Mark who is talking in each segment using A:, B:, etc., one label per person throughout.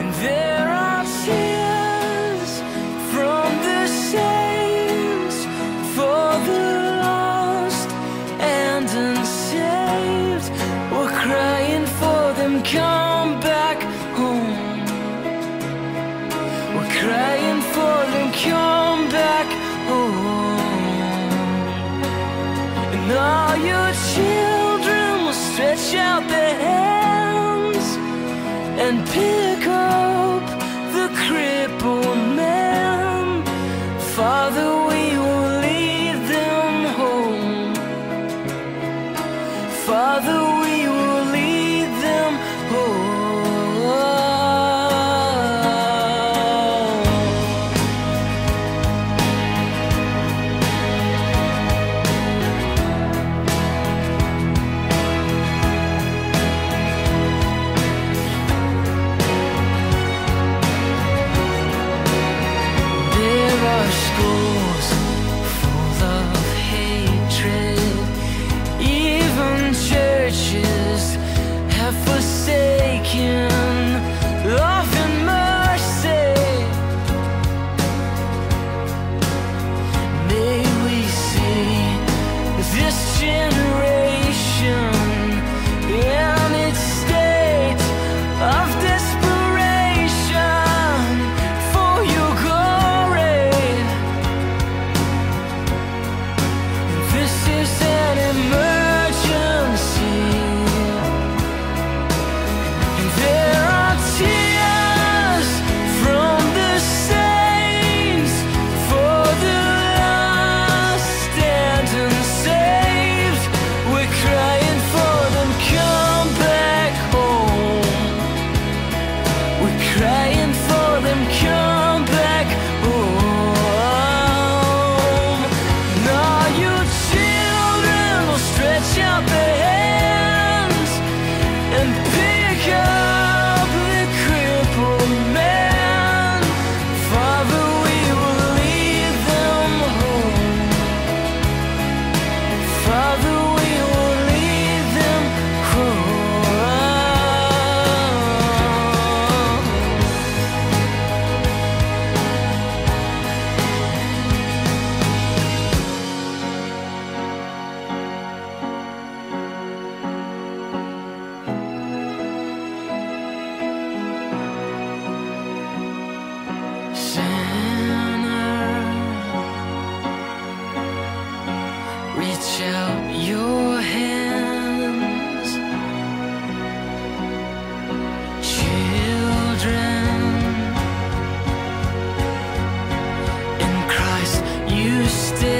A: And there are tears from the saints for the lost and unsaved. We're crying for them, come back home. We're crying for them, come back home. And all your children will stretch out their Reach out your hands. Children. In Christ you stay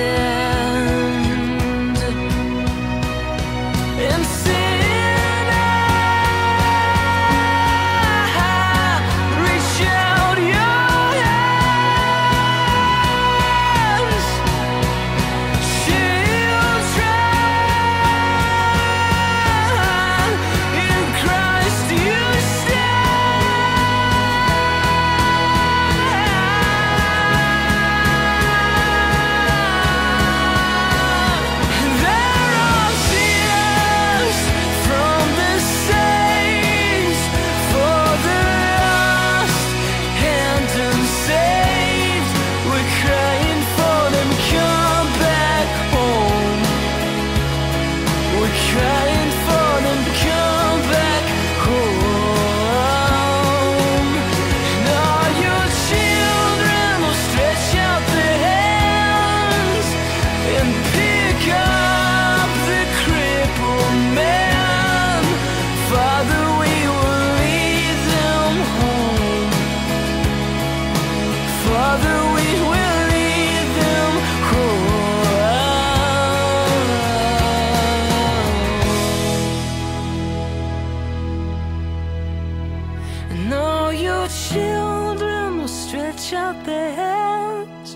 A: Children will stretch out their hands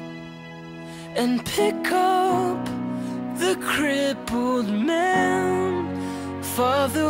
A: and pick up the crippled man. Father,